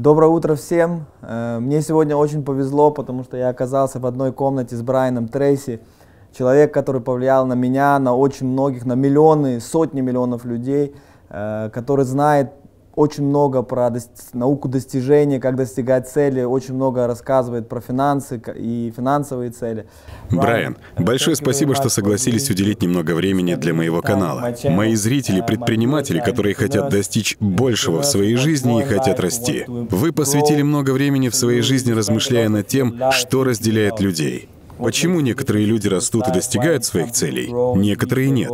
Доброе утро всем. Э, Мне сегодня очень повезло, потому что я оказался в одной комнате с Брайаном Трейси. Человек, который повлиял на меня, на очень многих, на миллионы, сотни миллионов людей, э, который знает очень много про науку достижения, как достигать цели, очень много рассказывает про финансы и финансовые цели. Брайан, большое спасибо, что согласились уделить немного времени для моего канала. Мои зрители — предприниматели, которые хотят достичь большего в своей жизни и хотят расти. Вы посвятили много времени в своей жизни, размышляя над тем, что разделяет людей. Почему некоторые люди растут и достигают своих целей, некоторые нет?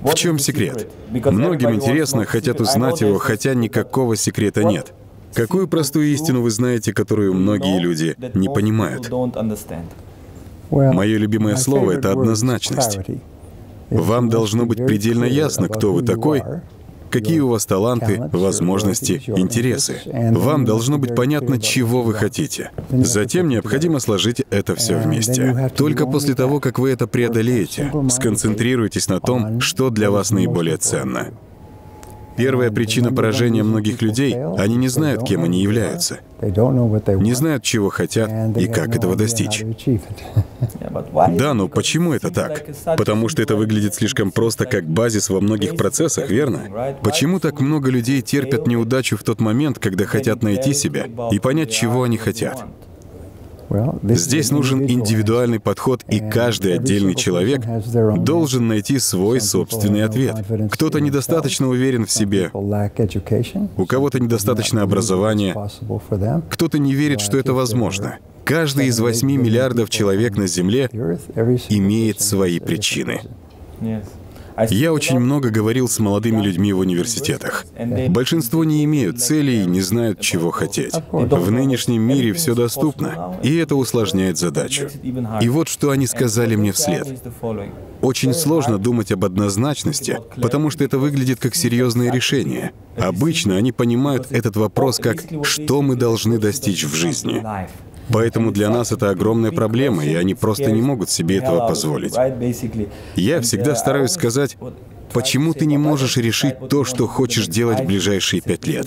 В чем секрет? Многим интересно, хотят узнать его, хотя никакого секрета нет. Какую простую истину вы знаете, которую многие люди не понимают? Мое любимое слово — это однозначность. Вам должно быть предельно ясно, кто вы такой, какие у вас таланты, возможности, интересы. Вам должно быть понятно, чего вы хотите. Затем необходимо сложить это все вместе. Только после того, как вы это преодолеете, сконцентрируйтесь на том, что для вас наиболее ценно. Первая причина поражения многих людей — они не знают, кем они являются, не знают, чего хотят и как этого достичь. Да, но почему это так? Потому что это выглядит слишком просто как базис во многих процессах, верно? Почему так много людей терпят неудачу в тот момент, когда хотят найти себя и понять, чего они хотят? Здесь нужен индивидуальный подход, и каждый отдельный человек должен найти свой собственный ответ. Кто-то недостаточно уверен в себе, у кого-то недостаточно образования, кто-то не верит, что это возможно. Каждый из 8 миллиардов человек на Земле имеет свои причины. Я очень много говорил с молодыми людьми в университетах. Большинство не имеют целей и не знают, чего хотеть. В нынешнем мире все доступно, и это усложняет задачу. И вот что они сказали мне вслед. Очень сложно думать об однозначности, потому что это выглядит как серьезное решение. Обычно они понимают этот вопрос как «что мы должны достичь в жизни?». Поэтому для нас это огромная проблема, и они просто не могут себе этого позволить. Я всегда стараюсь сказать, почему ты не можешь решить то, что хочешь делать в ближайшие пять лет.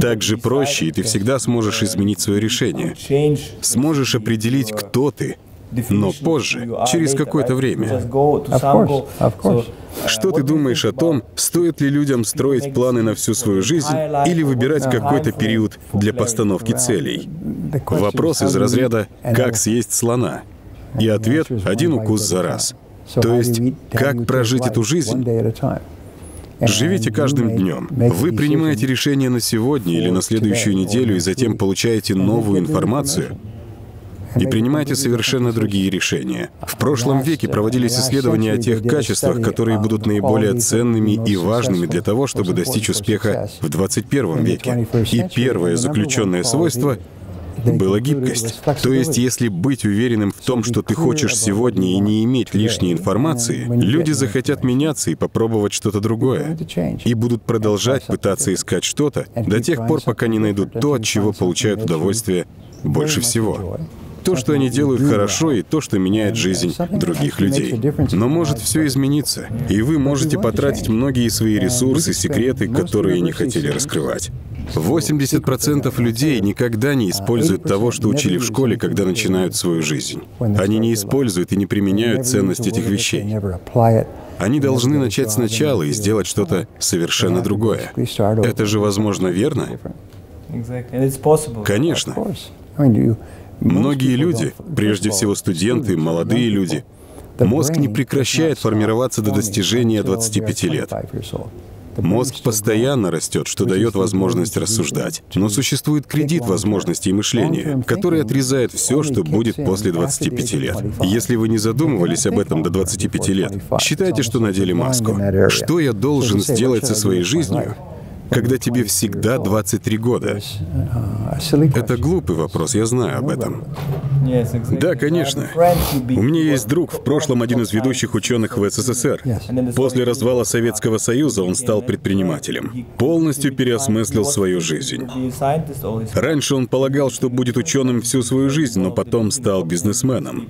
Так же проще, и ты всегда сможешь изменить свое решение. Сможешь определить, кто ты, но позже, через какое-то время. Что ты думаешь о том, стоит ли людям строить планы на всю свою жизнь или выбирать какой-то период для постановки целей? Вопрос из разряда «как съесть слона?» И ответ — один укус за раз. То есть, как прожить эту жизнь? Живите каждым днем. Вы принимаете решение на сегодня или на следующую неделю и затем получаете новую информацию, и принимаете совершенно другие решения. В прошлом веке проводились исследования о тех качествах, которые будут наиболее ценными и важными для того, чтобы достичь успеха в 21 веке. И первое заключенное свойство была гибкость. То есть, если быть уверенным в том, что ты хочешь сегодня и не иметь лишней информации, люди захотят меняться и попробовать что-то другое. И будут продолжать пытаться искать что-то до тех пор, пока не найдут то, от чего получают удовольствие больше всего. То, что они делают хорошо, и то, что меняет жизнь других людей. Но может все измениться, и вы можете потратить многие свои ресурсы, секреты, которые не хотели раскрывать. 80% людей никогда не используют того, что учили в школе, когда начинают свою жизнь. Они не используют и не применяют ценность этих вещей. Они должны начать сначала и сделать что-то совершенно другое. Это же возможно, верно? Конечно. Многие люди, прежде всего студенты, молодые люди, мозг не прекращает формироваться до достижения 25 лет. Мозг постоянно растет, что дает возможность рассуждать. Но существует кредит возможностей мышления, который отрезает все, что будет после 25 лет. Если вы не задумывались об этом до 25 лет, считайте, что надели маску. Что я должен сделать со своей жизнью, когда тебе всегда 23 года? Это глупый вопрос, я знаю об этом. Да, конечно. У меня есть друг, в прошлом один из ведущих ученых в СССР. После развала Советского Союза он стал предпринимателем. Полностью переосмыслил свою жизнь. Раньше он полагал, что будет ученым всю свою жизнь, но потом стал бизнесменом.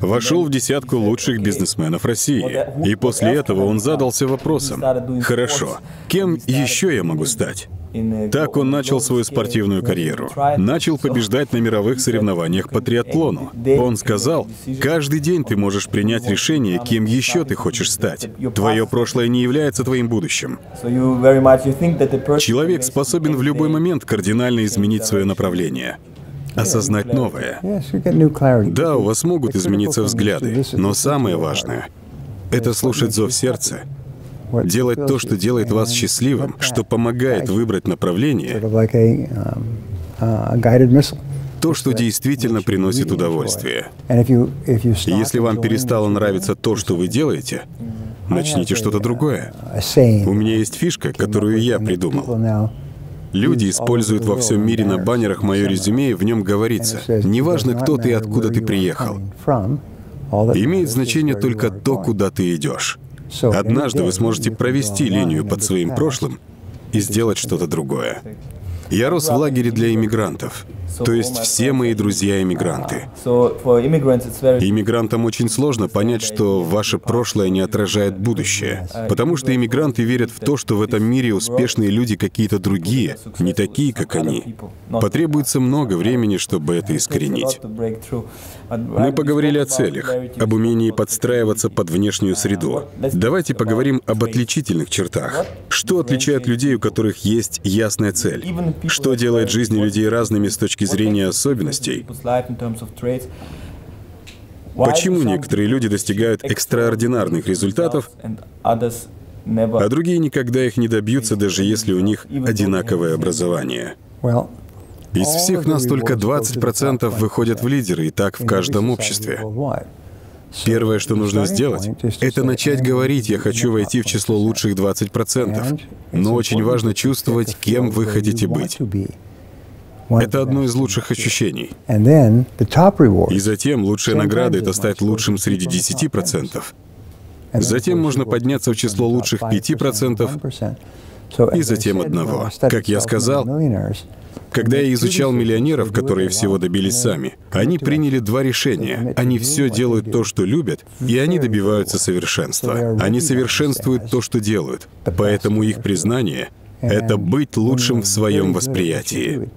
Вошел в десятку лучших бизнесменов России. И после этого он задался вопросом, хорошо, кем еще я могу стать? Так он начал свою спортивную карьеру. Начал побеждать на мировых соревнованиях по триатлону. Он сказал, каждый день ты можешь принять решение, кем еще ты хочешь стать. Твое прошлое не является твоим будущим. Человек способен в любой момент кардинально изменить свое направление осознать новое. Да, у вас могут измениться взгляды, но самое важное — это слушать зов сердца, делать то, что делает вас счастливым, что помогает выбрать направление, то, что действительно приносит удовольствие. Если вам перестало нравиться то, что вы делаете, начните что-то другое. У меня есть фишка, которую я придумал. Люди используют во всем мире на баннерах мое резюме, и в нем говорится, неважно, кто ты и откуда ты приехал. Имеет значение только то, куда ты идешь. Однажды вы сможете провести линию под своим прошлым и сделать что-то другое. Я рос в лагере для иммигрантов. То есть все мои друзья иммигранты. Иммигрантам очень сложно понять, что ваше прошлое не отражает будущее. Потому что иммигранты верят в то, что в этом мире успешные люди какие-то другие, не такие, как они. Потребуется много времени, чтобы это искоренить. Мы поговорили о целях, об умении подстраиваться под внешнюю среду. Давайте поговорим об отличительных чертах. Что отличает людей, у которых есть ясная цель? Что делает жизни людей разными с точки зрения особенностей? Почему некоторые люди достигают экстраординарных результатов, а другие никогда их не добьются, даже если у них одинаковое образование? Из всех нас только 20% выходят в лидеры, и так в каждом обществе. Первое, что нужно сделать, это начать говорить «я хочу войти в число лучших 20%». Но очень важно чувствовать, кем вы хотите быть. Это одно из лучших ощущений. И затем лучшая награда — это стать лучшим среди 10%. Затем можно подняться в число лучших 5%, и затем одного. Как я сказал, когда я изучал миллионеров, которые всего добились сами, они приняли два решения. Они все делают то, что любят, и они добиваются совершенства. Они совершенствуют то, что делают. Поэтому их признание — это быть лучшим в своем восприятии.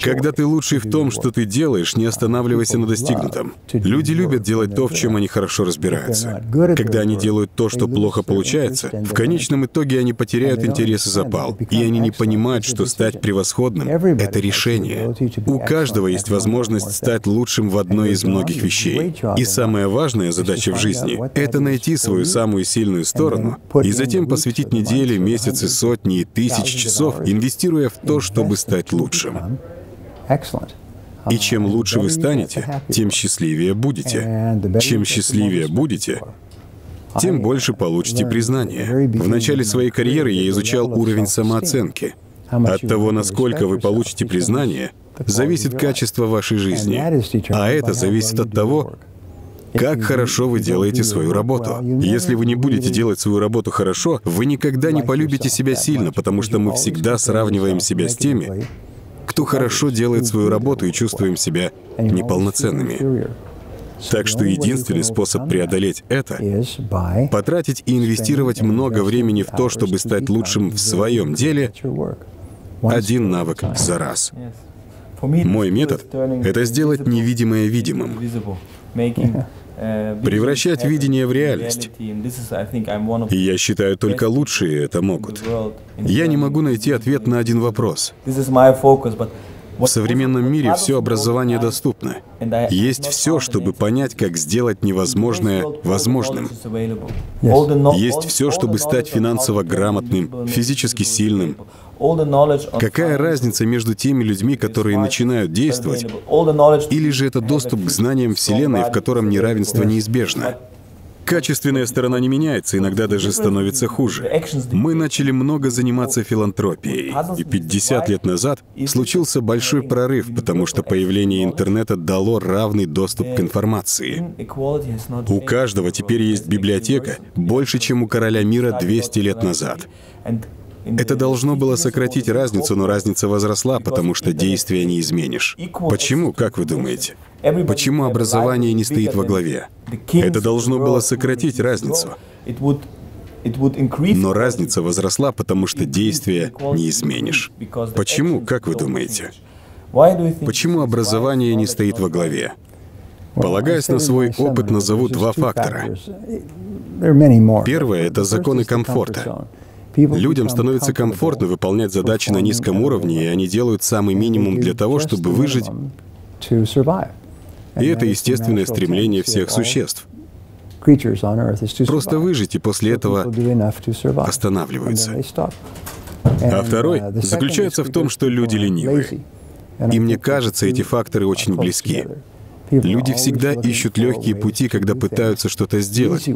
Когда ты лучший в том, что ты делаешь, не останавливайся на достигнутом. Люди любят делать то, в чем они хорошо разбираются. Когда они делают то, что плохо получается, в конечном итоге они потеряют интерес и запал. И они не понимают, что стать превосходным — это решение. У каждого есть возможность стать лучшим в одной из многих вещей. И самая важная задача в жизни — это найти свою самую сильную сторону и затем посвятить недели, месяцы, сотни и тысячи часов, инвестируя в то, чтобы стать лучшим. И чем лучше вы станете, тем счастливее будете. Чем счастливее будете, тем больше получите признания. В начале своей карьеры я изучал уровень самооценки. От того, насколько вы получите признание, зависит качество вашей жизни. А это зависит от того, как хорошо вы делаете свою работу. Если вы не будете делать свою работу хорошо, вы никогда не полюбите себя сильно, потому что мы всегда сравниваем себя с теми, кто хорошо делает свою работу и чувствуем себя неполноценными. Так что единственный способ преодолеть это — потратить и инвестировать много времени в то, чтобы стать лучшим в своем деле, один навык за раз. Мой метод — это сделать невидимое видимым. Превращать видение в реальность. И я считаю, только лучшие это могут. Я не могу найти ответ на один вопрос. В современном мире все образование доступно. Есть все, чтобы понять, как сделать невозможное возможным. Есть все, чтобы стать финансово грамотным, физически сильным. Какая разница между теми людьми, которые начинают действовать, или же это доступ к знаниям Вселенной, в котором неравенство неизбежно? Качественная сторона не меняется, иногда даже становится хуже. Мы начали много заниматься филантропией, и 50 лет назад случился большой прорыв, потому что появление интернета дало равный доступ к информации. У каждого теперь есть библиотека больше, чем у короля мира 200 лет назад. Это должно было сократить разницу, но разница возросла, потому что действия не изменишь. Почему, как вы думаете? Почему образование не стоит во главе? Это должно было сократить разницу. Но разница возросла, потому что действия не изменишь. Почему, как вы думаете? Почему образование не стоит во главе? Полагаясь на свой опыт, назову два фактора. Первое — это законы комфорта. Людям становится комфортно выполнять задачи на низком уровне, и они делают самый минимум для того, чтобы выжить. И это естественное стремление всех существ. Просто выжить, и после этого останавливаются. А второй заключается в том, что люди ленивые. И мне кажется, эти факторы очень близки. Люди всегда ищут легкие пути, когда пытаются что-то сделать.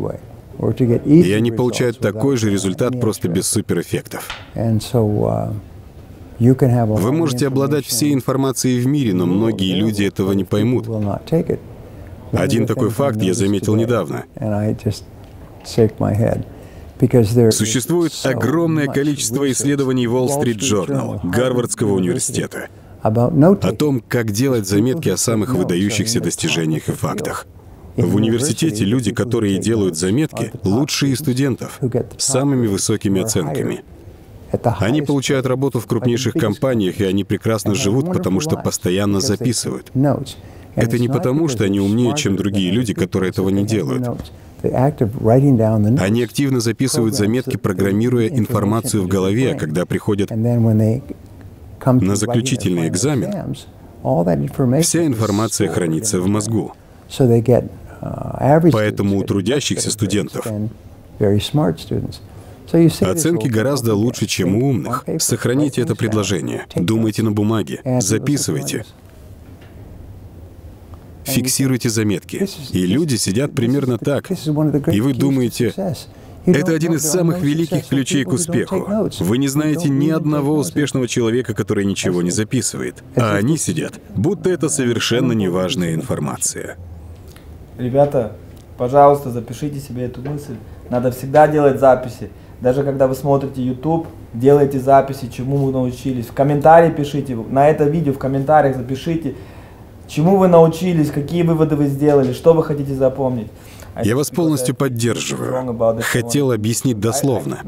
И они получают такой же результат просто без суперэффектов. Вы можете обладать всей информацией в мире, но многие люди этого не поймут. Один такой факт я заметил недавно. Существует огромное количество исследований Wall Street Journal, Гарвардского университета, о том, как делать заметки о самых выдающихся достижениях и фактах. В университете люди, которые делают заметки, лучшие студентов, с самыми высокими оценками. Они получают работу в крупнейших компаниях, и они прекрасно живут, потому что постоянно записывают. Это не потому, что они умнее, чем другие люди, которые этого не делают. Они активно записывают заметки, программируя информацию в голове, а когда приходят на заключительный экзамен, вся информация хранится в мозгу. Поэтому у трудящихся студентов Оценки гораздо лучше, чем у умных. Сохраните это предложение. Думайте на бумаге. Записывайте. Фиксируйте заметки. И люди сидят примерно так. И вы думаете, это один из самых великих ключей к успеху. Вы не знаете ни одного успешного человека, который ничего не записывает. А они сидят, будто это совершенно неважная информация. Ребята, пожалуйста, запишите себе эту мысль. Надо всегда делать записи. Даже когда вы смотрите YouTube, делайте записи, чему вы научились. В комментарии пишите, на это видео в комментариях запишите, чему вы научились, какие выводы вы сделали, что вы хотите запомнить. Я вас полностью поддерживаю. Хотел объяснить дословно.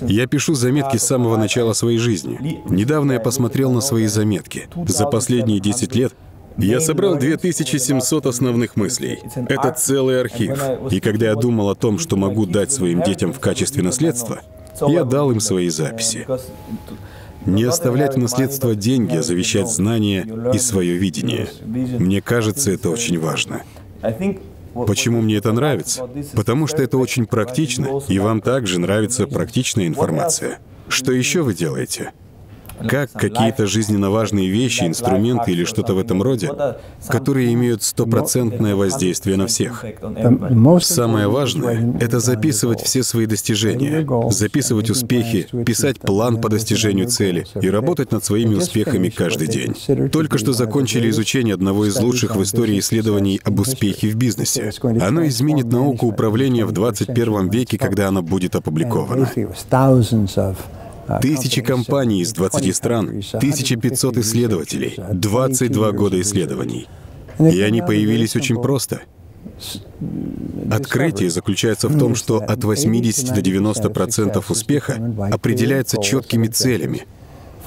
Я пишу заметки с самого начала своей жизни. Недавно я посмотрел на свои заметки. За последние 10 лет я собрал 2700 основных мыслей. Это целый архив. И когда я думал о том, что могу дать своим детям в качестве наследства, я дал им свои записи. Не оставлять в наследство деньги, а завещать знания и свое видение. Мне кажется, это очень важно. Почему мне это нравится? Потому что это очень практично, и вам также нравится практичная информация. Что еще вы делаете? Как какие-то жизненно важные вещи, инструменты или что-то в этом роде, которые имеют стопроцентное воздействие на всех. Самое важное — это записывать все свои достижения, записывать успехи, писать план по достижению цели и работать над своими успехами каждый день. Только что закончили изучение одного из лучших в истории исследований об успехе в бизнесе. Оно изменит науку управления в 21 веке, когда она будет опубликована. Тысячи компаний из 20 стран, 1500 исследователей, 22 года исследований. И они появились очень просто. Открытие заключается в том, что от 80 до 90 процентов успеха определяется четкими целями,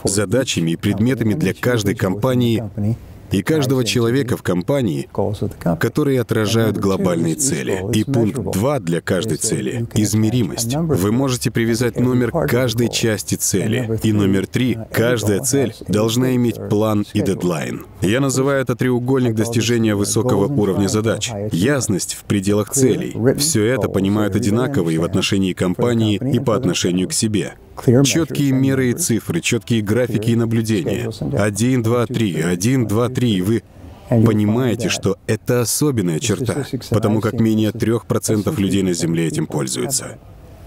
задачами и предметами для каждой компании и каждого человека в компании, которые отражают глобальные цели. И пункт 2 для каждой цели — измеримость. Вы можете привязать номер к каждой части цели. И номер 3 — каждая цель должна иметь план и дедлайн. Я называю это треугольник достижения высокого уровня задач. Ясность в пределах целей. Все это понимают одинаково и в отношении компании, и по отношению к себе. Четкие меры и цифры, четкие графики и наблюдения. Один, два, три, один, два, три, и вы понимаете, что это особенная черта, потому как менее трех процентов людей на Земле этим пользуются.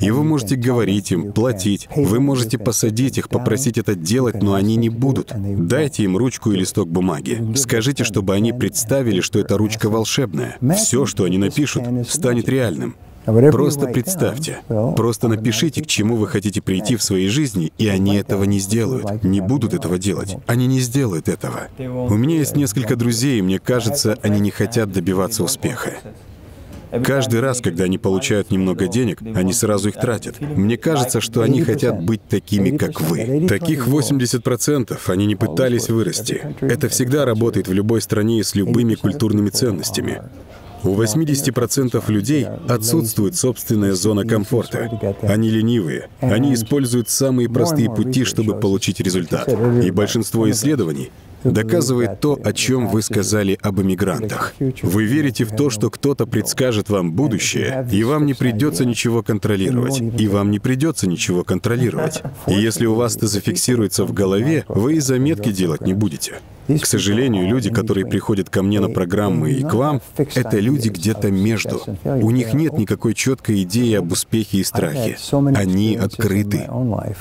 И вы можете говорить им, платить, вы можете посадить их, попросить это делать, но они не будут. Дайте им ручку и листок бумаги. Скажите, чтобы они представили, что эта ручка волшебная. Все, что они напишут, станет реальным. Просто представьте, просто напишите, к чему вы хотите прийти в своей жизни, и они этого не сделают, не будут этого делать. Они не сделают этого. У меня есть несколько друзей, и мне кажется, они не хотят добиваться успеха. Каждый раз, когда они получают немного денег, они сразу их тратят. Мне кажется, что они хотят быть такими, как вы. Таких 80% они не пытались вырасти. Это всегда работает в любой стране и с любыми культурными ценностями. У 80% людей отсутствует собственная зона комфорта. Они ленивые. Они используют самые простые пути, чтобы получить результат. И большинство исследований доказывает то, о чем вы сказали об иммигрантах. Вы верите в то, что кто-то предскажет вам будущее, и вам не придется ничего контролировать, и вам не придется ничего контролировать. И если у вас это зафиксируется в голове, вы и заметки делать не будете. К сожалению, люди, которые приходят ко мне на программы и к вам, это люди где-то между. У них нет никакой четкой идеи об успехе и страхе. Они открыты.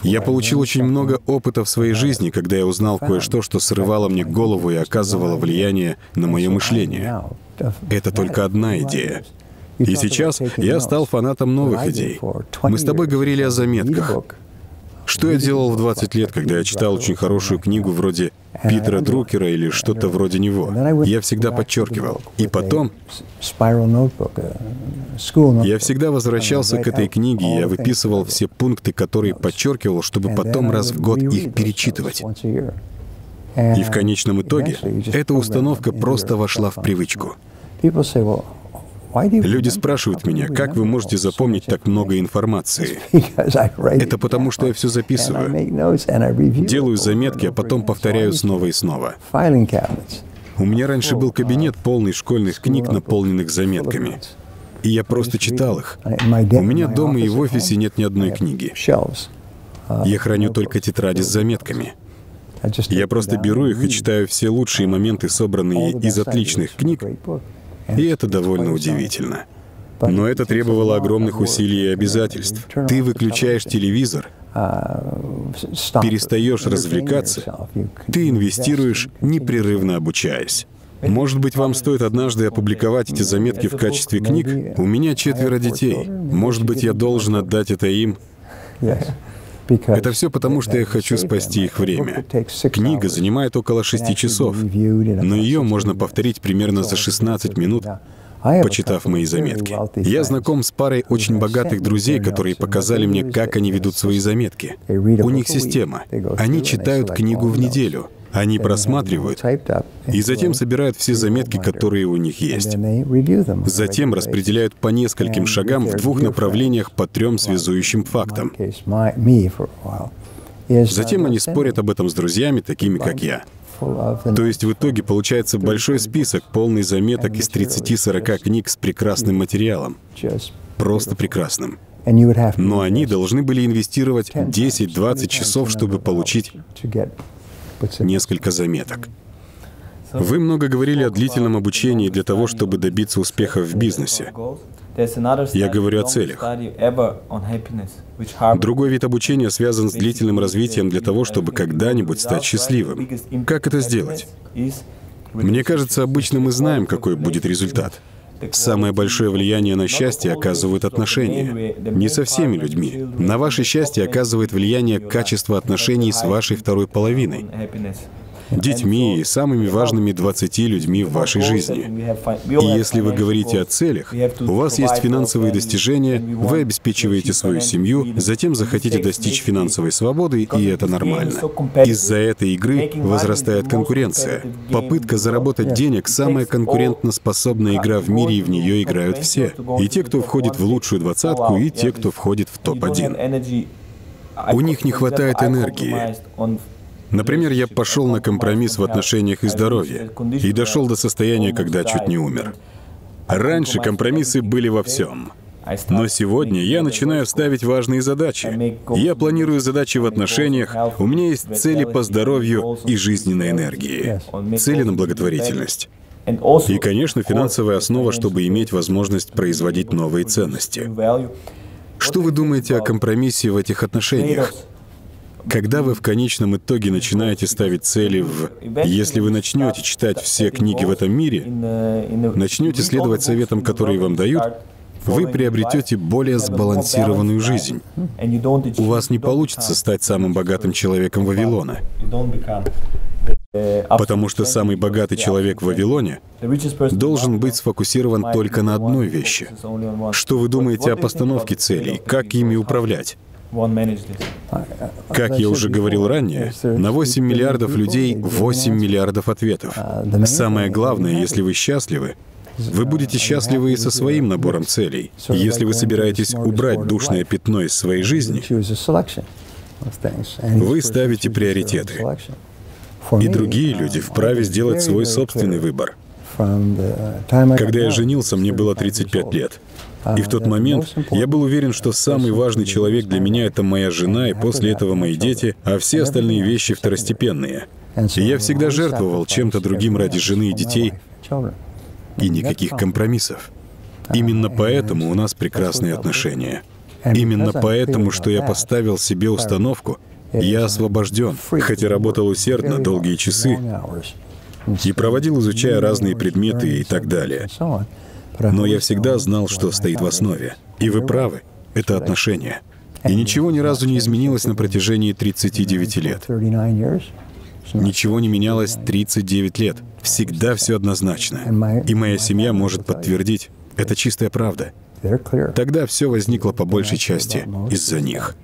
Я получил очень много опыта в своей жизни, когда я узнал кое-что, что срывало мне голову и оказывало влияние на мое мышление. Это только одна идея. И сейчас я стал фанатом новых идей. Мы с тобой говорили о заметках. Что я делал в 20 лет, когда я читал очень хорошую книгу вроде Питера Друкера или что-то вроде него? Я всегда подчеркивал. И потом я всегда возвращался к этой книге, и я выписывал все пункты, которые подчеркивал, чтобы потом раз в год их перечитывать. И в конечном итоге эта установка просто вошла в привычку. Люди спрашивают меня, как вы можете запомнить так много информации? Это потому, что я все записываю. Делаю заметки, а потом повторяю снова и снова. У меня раньше был кабинет полный школьных книг, наполненных заметками. И я просто читал их. У меня дома и в офисе нет ни одной книги. Я храню только тетради с заметками. Я просто беру их и читаю все лучшие моменты, собранные из отличных книг, и это довольно удивительно. Но это требовало огромных усилий и обязательств. Ты выключаешь телевизор, перестаешь развлекаться, ты инвестируешь, непрерывно обучаясь. Может быть, вам стоит однажды опубликовать эти заметки в качестве книг? У меня четверо детей. Может быть, я должен отдать это им? Это все потому, что я хочу спасти их время. Книга занимает около шести часов, но ее можно повторить примерно за 16 минут, почитав мои заметки. Я знаком с парой очень богатых друзей, которые показали мне, как они ведут свои заметки. У них система. Они читают книгу в неделю. Они просматривают и затем собирают все заметки, которые у них есть. Затем распределяют по нескольким шагам в двух направлениях по трем связующим фактам. Затем они спорят об этом с друзьями, такими как я. То есть в итоге получается большой список, полный заметок из 30-40 книг с прекрасным материалом. Просто прекрасным. Но они должны были инвестировать 10-20 часов, чтобы получить несколько заметок. Вы много говорили о длительном обучении для того, чтобы добиться успеха в бизнесе. Я говорю о целях. Другой вид обучения связан с длительным развитием для того, чтобы когда-нибудь стать счастливым. Как это сделать? Мне кажется, обычно мы знаем, какой будет результат. Самое большое влияние на счастье оказывают отношения. Не со всеми людьми. На ваше счастье оказывает влияние качество отношений с вашей второй половиной детьми и самыми важными 20 людьми в вашей жизни. И если вы говорите о целях, у вас есть финансовые достижения, вы обеспечиваете свою семью, затем захотите достичь финансовой свободы, и это нормально. Из-за этой игры возрастает конкуренция. Попытка заработать денег — самая конкурентноспособная игра в мире, и в нее играют все. И те, кто входит в лучшую двадцатку, и те, кто входит в топ-1. У них не хватает энергии. Например, я пошел на компромисс в отношениях и здоровье и дошел до состояния, когда чуть не умер. Раньше компромиссы были во всем. Но сегодня я начинаю ставить важные задачи. Я планирую задачи в отношениях, у меня есть цели по здоровью и жизненной энергии, цели на благотворительность. И, конечно, финансовая основа, чтобы иметь возможность производить новые ценности. Что вы думаете о компромиссе в этих отношениях? Когда вы в конечном итоге начинаете ставить цели в... Если вы начнете читать все книги в этом мире, начнете следовать советам, которые вам дают, вы приобретете более сбалансированную жизнь. У вас не получится стать самым богатым человеком Вавилона. Потому что самый богатый человек в Вавилоне должен быть сфокусирован только на одной вещи. Что вы думаете о постановке целей? Как ими управлять? Как я уже говорил ранее, на 8 миллиардов людей 8 миллиардов ответов. Самое главное, если вы счастливы, вы будете счастливы и со своим набором целей. Если вы собираетесь убрать душное пятно из своей жизни, вы ставите приоритеты. И другие люди вправе сделать свой собственный выбор. Когда я женился, мне было 35 лет. И в тот момент я был уверен, что самый важный человек для меня — это моя жена, и после этого мои дети, а все остальные вещи второстепенные. И я всегда жертвовал чем-то другим ради жены и детей, и никаких компромиссов. Именно поэтому у нас прекрасные отношения. Именно поэтому, что я поставил себе установку, я освобожден, хотя работал усердно долгие часы и проводил, изучая разные предметы и так далее. Но я всегда знал, что стоит в основе. И вы правы, это отношения. И ничего ни разу не изменилось на протяжении 39 лет. Ничего не менялось 39 лет. Всегда все однозначно. И моя семья может подтвердить, это чистая правда. Тогда все возникло по большей части из-за них.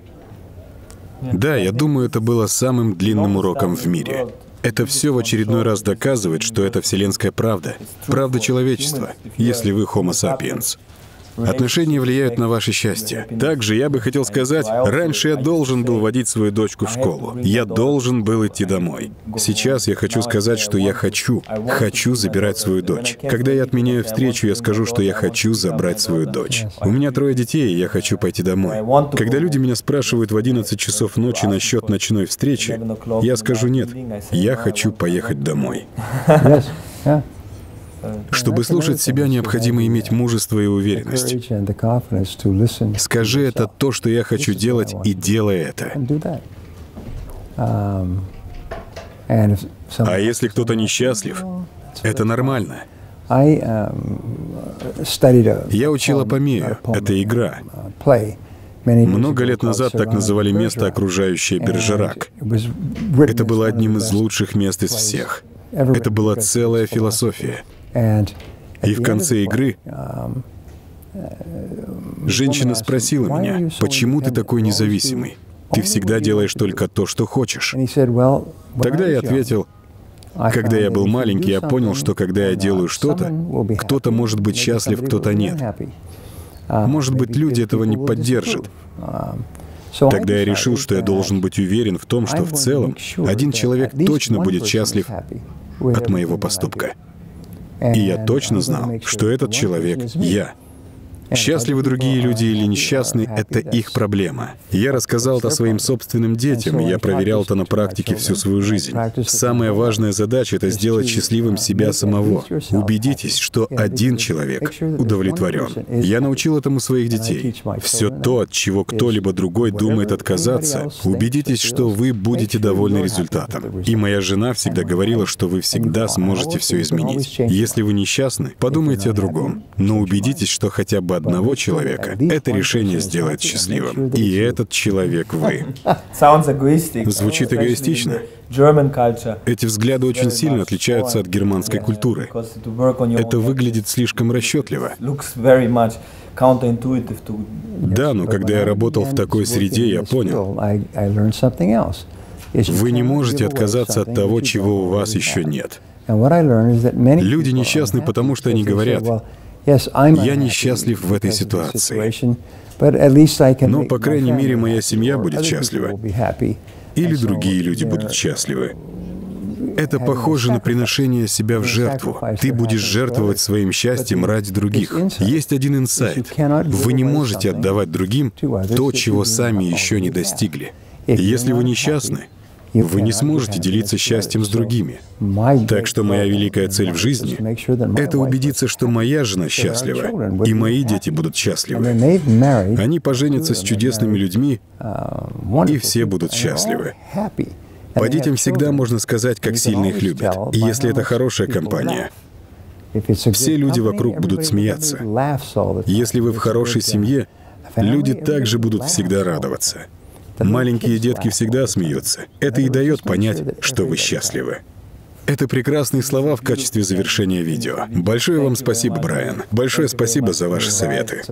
Да, я думаю, это было самым длинным уроком в мире. Это все в очередной раз доказывает, что это вселенская правда, правда человечества, если вы Homo sapiens. Отношения влияют на ваше счастье. Также я бы хотел сказать, раньше я должен был водить свою дочку в школу. Я должен был идти домой. Сейчас я хочу сказать, что я хочу, хочу забирать свою дочь. Когда я отменяю встречу, я скажу, что я хочу забрать свою дочь. У меня трое детей, и я хочу пойти домой. Когда люди меня спрашивают в 11 часов ночи насчет ночной встречи, я скажу нет, я хочу поехать домой. Чтобы слушать себя, необходимо иметь мужество и уверенность. Скажи это то, что я хочу делать, и делай это. А если кто-то несчастлив, это нормально. Я учил Апомею. Это игра. Много лет назад так называли место, окружающее Бержерак. Это было одним из лучших мест из всех. Это была целая философия. И в конце игры женщина спросила меня, почему ты такой независимый? Ты всегда делаешь только то, что хочешь. Тогда я ответил, когда я был маленький, я понял, что когда я делаю что-то, кто-то может быть счастлив, кто-то нет. Может быть, люди этого не поддержат. Тогда я решил, что я должен быть уверен в том, что в целом один человек точно будет счастлив от моего поступка. И я точно знал, что этот человек — я. Счастливы другие люди или несчастны — это их проблема. Я рассказал это своим собственным детям, и я проверял это на практике всю свою жизнь. Самая важная задача — это сделать счастливым себя самого. Убедитесь, что один человек удовлетворен. Я научил этому своих детей. Все то, от чего кто-либо другой думает отказаться, убедитесь, что вы будете довольны результатом. И моя жена всегда говорила, что вы всегда сможете все изменить. Если вы несчастны, подумайте о другом, но убедитесь, что хотя бы одного человека, это решение сделает счастливым. И этот человек вы. Звучит эгоистично. Эти взгляды очень сильно отличаются от германской культуры. Это выглядит слишком расчетливо. Да, но когда я работал в такой среде, я понял. Вы не можете отказаться от того, чего у вас еще нет. Люди несчастны, потому что они говорят, я несчастлив в этой ситуации. Но, по крайней мере, моя семья будет счастлива. Или другие люди будут счастливы. Это похоже на приношение себя в жертву. Ты будешь жертвовать своим счастьем ради других. Есть один инсайт. Вы не можете отдавать другим то, чего сами еще не достигли. Если вы несчастны, вы не сможете делиться счастьем с другими. Так что моя великая цель в жизни — это убедиться, что моя жена счастлива, и мои дети будут счастливы. Они поженятся с чудесными людьми, и все будут счастливы. По детям всегда можно сказать, как сильно их любят. И если это хорошая компания, все люди вокруг будут смеяться. Если вы в хорошей семье, люди также будут всегда радоваться. Маленькие детки всегда смеются. Это и дает понять, что вы счастливы. Это прекрасные слова в качестве завершения видео. Большое вам спасибо, Брайан. Большое спасибо за ваши советы.